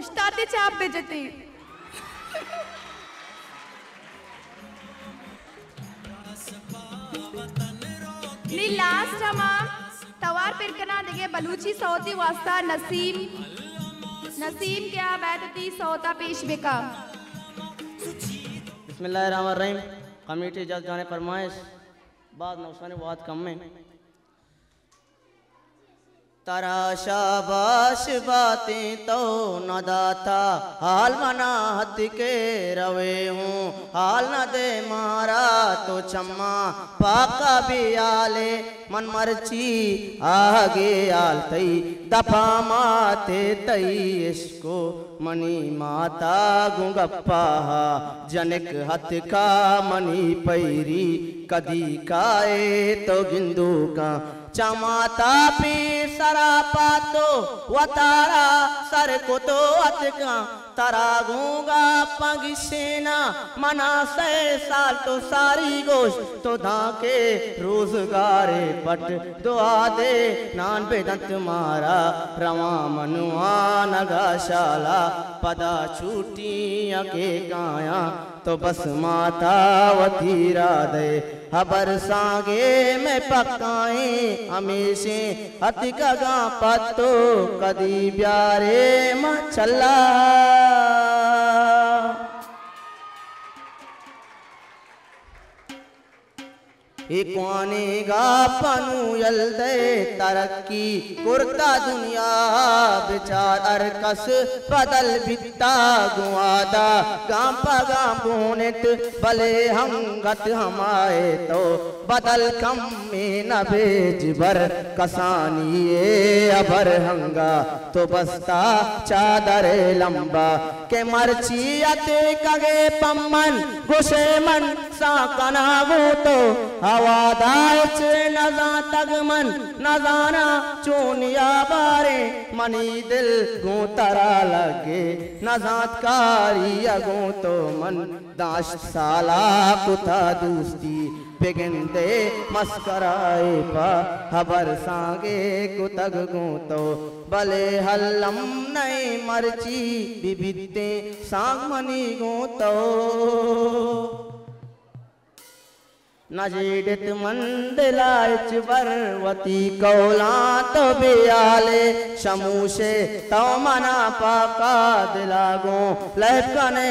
उस्ताद चाप बेजती नी लास्ट हम तवार पिरकना दिगे बलूची सौती वास्ता नसीम नसीम क्या बैठती सौता पेश बेका। बिस्मिल्लाहिर्रहमानिर्रहीम, कमेटी जल्द जाने फरमाइश, बाद नौशानी बहुत कम में। तारा शाबाश, बातें तो न दाता। हाल मना हद के रवे हूँ। हाल न दे मारा तो चम्मा पाका भी आले, मन मरची आगे आल तई। दफ़ा माते तई इसको मनी माता गुंगप्पा। जनक हथ का मनी पैरी, कदी काए तो गिंदू का। चमाता पी सरापा तो वतारा सर को तो अतका। तरा गूँगा पग सेना, मना से साल तो सारी गोश। तो धाके रोजगारे पट दुआ दे। नान बेदंत मारा, रवा मनुआ नगाशाला पदा छूटी के काया तो बस माता वतीरा दे। हबर सागे में पकाए हमेशे अति कगा पत्तो कदी प्यारे मचला इक्वाने गा पनु यल्दे तरक्की, कुर्ता दुनिया बिचार अरकस, बदल बिता गुआदा गाम पगा बोनेट भले हम गत हमाए तो बदल कम में न भेज बर ए अबर हंगा तो बस्ता चादर लंबा, के मरची अते कगे पम्मन गुसे मन सा कनागो तो हवादाच नजा तगमन नजाना चोनिया बारे, मनी दिल गो तरा लगे। नजात कारी अगो तो मन दाश साला कुता दूस्ती। बिगिंदे मस्कराए पा हबर सांगे कुतग गो तो। भले हल्लम नई मरची बिबिते सांग मनी गो तो। नजीडित मंदिलाच बरवती कौला तो बियाले शमूशे तो मना पाका दिलागो, लहकने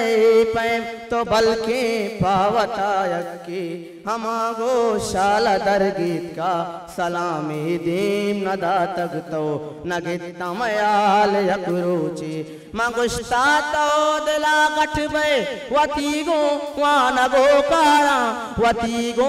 पैम तो बल्कि पावता यक्की हमागो शाल दरगीत का सलामी दीम नदा तग तो नगित तमयाल यकरोची। मगुस्ता तो दिला गठबे वती गो वान गो कारा वती गो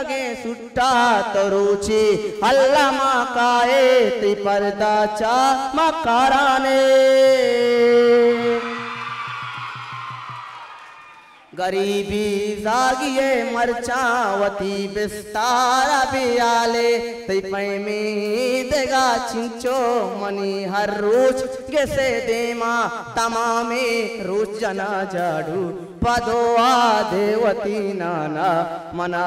कगे सुट्टा तरुची। हल्ला काए ती चा मकाराने। गरीबी जागिए मरचावती बिस्तारा बियाले। तई में देगा चिंचो मनी हर रोज। कैसे देमा तमामे रोज जना जाडू। पदोआ देवती नाना मना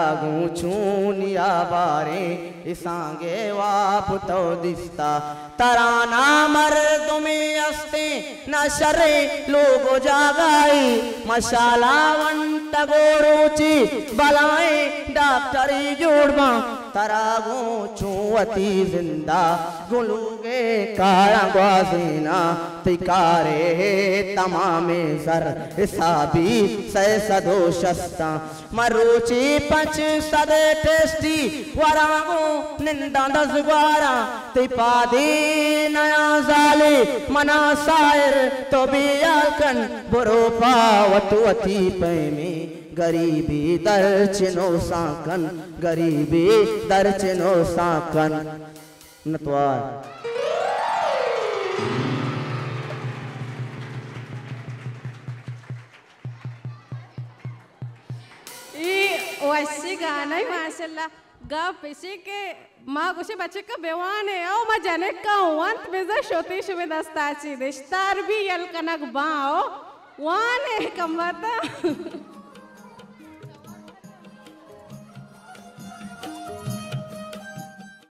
छूनिया बारे, इसांगे वाप तो दिस्ता। तराना मर तुम्हें अस्ते, न शरे लोगो जागाई। मशाला वंत गोरोची, बलाए डॉक्टरी जोड़वा तरागो छुअती ज़िंदा गुलूगे कारा ग्वाजीना तिकारे तमामे सर हिसाबी सदो शस्ता मरुचि पंच सदे टेस्टी वरागो निंदा दस ग्वारा तिपादी नया जाले मना सायर तो भी आकन बुरो पावतुअती पैमी। गरीबी दर्चनो साकन, गरीबी दर्चनो साकन। नतवार। वैसी गाना ही माशाल्लाह गप इसी के माँ कुछ बच्चे का बेवान है। ओ मैं जाने का वंत बेजा शोती शुभे दस्ताची। रिश्तार भी यलकनक बाओ। वान है कमबता तो।